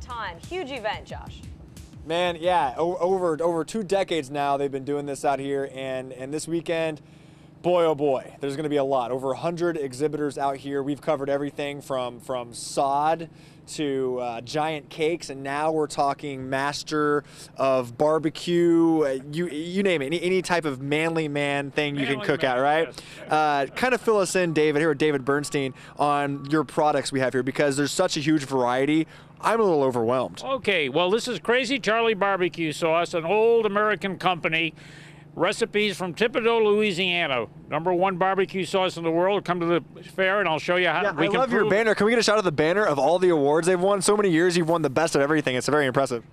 time. Huge event, Josh. Man, yeah, over over two decades now they've been doing this out here, and and this weekend, boy oh boy, there's going to be a lot. Over 100 exhibitors out here. We've covered everything from from sod to uh, giant cakes, and now we're talking master of barbecue. Uh, you you name it, any, any type of manly man thing you can cook man, at, right? yes. Uh, kind of fill us in, David, here with David Bernstein on your products we have here because there's such a huge variety. I'm a little overwhelmed. Okay, well, this is Crazy Charlie Barbecue Sauce, an old American company. Recipes from Thibodaux, Louisiana. Number one barbecue sauce in the world. Come to the fair and I'll show you how Yeah, we I can love your prove it. banner. Can we get a shot of the banner of all the awards they've won? So many years, you've won the best of everything. It's very impressive.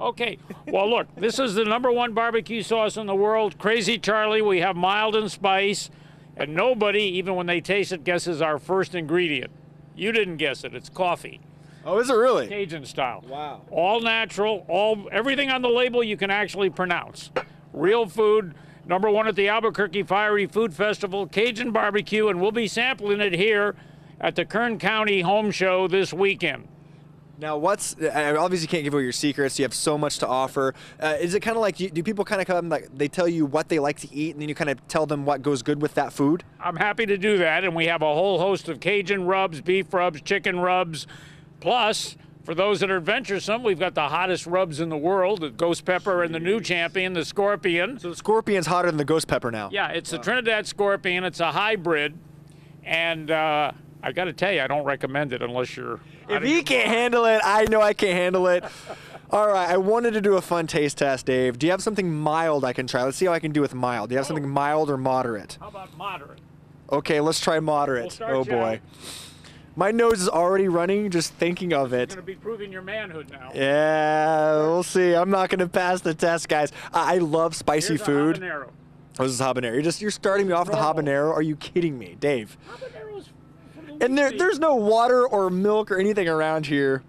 Okay, well, look, this is the number one barbecue sauce in the world. Crazy Charlie. We have mild and spice, and nobody, even when they taste it, guesses our first ingredient. You didn't guess it. It's coffee. Oh, is it really? Cajun style. Wow. All natural, all everything on the label you can actually pronounce. Real food, number one at the Albuquerque Fiery Food Festival, Cajun barbecue, and we'll be sampling it here at the Kern County Home Show this weekend. Now, what's I obviously can't give away your secrets. You have so much to offer. Uh, is it kind of like do, do people kind of come like they tell you what they like to eat, and then you kind of tell them what goes good with that food? I'm happy to do that, and we have a whole host of Cajun rubs, beef rubs, chicken rubs. Plus, for those that are adventuresome, we've got the hottest rubs in the world the ghost pepper and the new champion, the scorpion. So the scorpion's hotter than the ghost pepper now. Yeah, it's the Trinidad Scorpion. It's a hybrid, and uh, I got to tell you, I don't recommend it unless you're. If he can't handle it, I know I can't handle it. All right, I wanted to do a fun taste test, Dave. Do you have something mild I can try? Let's see how I can do with mild. Do you have something mild or moderate? How about moderate? Okay, let's try moderate. We'll oh boy. out. My nose is already running just thinking of it. Going to be proving your manhood now. Yeah, we'll see. I'm not gonna pass the test, guys. I I love spicy Here's a food. habanero. Oh, this is habanero. You're just you're starting me off with the Normal. habanero. Are you kidding me, Dave? Habanero's from the And there, there's no water or milk or anything around here.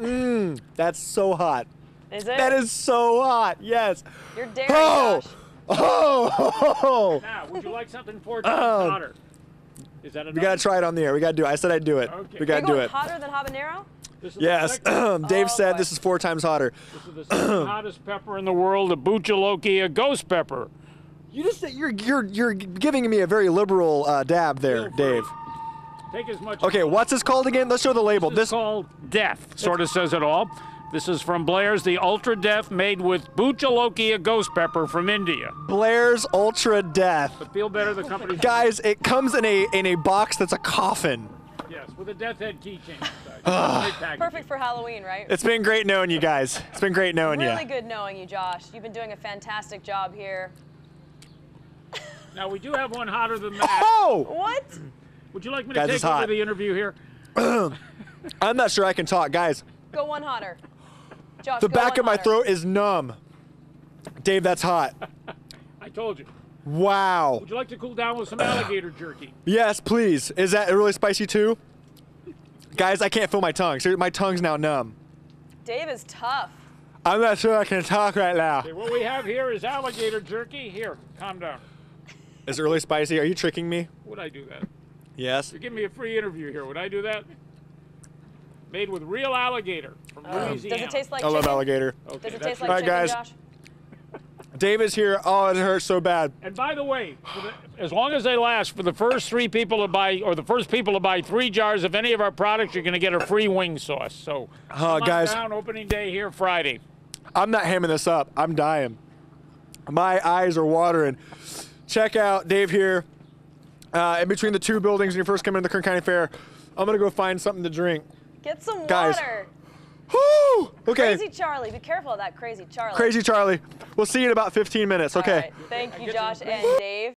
Mmm, that's so hot. Is it? That is so hot. Yes. You're daring, Oh, Josh. Oh, Now, would you like something four times Oh. hotter? Is that enough? We gotta try it on the air. We gotta do it. I said I'd do it. Okay. We gotta do it. hotter than habanero? This is Yes. Dave Oh, said boy. this is four times hotter. This is the hottest pepper in the world, the a ghost pepper. You just you're you're you're giving me a very liberal uh, dab there, Feel free. Dave. Take as much. Okay, what's this called again? Let's show the label. This is This called Death. Sort of says it all. This is from Blair's, the Ultra Death, made with Bhut Jolokia ghost pepper from India. Blair's Ultra Death. But feel better, the company. Guys, it comes in a in a box that's a coffin. Yes, with a death head keychain inside. Perfect for Halloween, right? It's been great knowing you guys. It's been great knowing Really you. Really good knowing you, Josh. You've been doing a fantastic job here. Now we do have one hotter than that. Oh! What? Would you like me to Guys, take it's over hot. the interview here? I'm not sure I can talk, guys. Go one hotter. Josh, The back of my hotter. throat is numb. Dave, that's hot. I told you. Wow. Would you like to cool down with some alligator jerky? Yes, please. Is that really spicy too? Guys, I can't feel my tongue. Seriously, My tongue's now numb. Dave is tough. I'm not sure I can talk right now. Okay, what we have here is alligator jerky. Here, calm down. Is it really spicy? Are you tricking me? Would I do that? Yes. You're giving me a free interview here. Would I do that? Made with real alligator from Louisiana. Does it taste like I love chicken? alligator. Okay, Does it that's taste like right. Alright, chicken, guys. Josh? Dave is here. Oh, it hurts so bad. And by the way, the, as long as they last, for the first three people to buy, or the first people to buy three jars of any of our products, you're going to get a free wing sauce. So, Oh, come on guys. down opening day here Friday. I'm not hamming this up. I'm dying. My eyes are watering. Check out Dave here. Uh, in between the two buildings when you first come into the Kern County Fair, I'm gonna go find something to drink. Get some Guys. water. Woo! Okay. Crazy Charlie. Be careful of that crazy Charlie. Crazy Charlie. We'll see you in about 15 minutes. Okay. right. Thank you, Josh and Dave.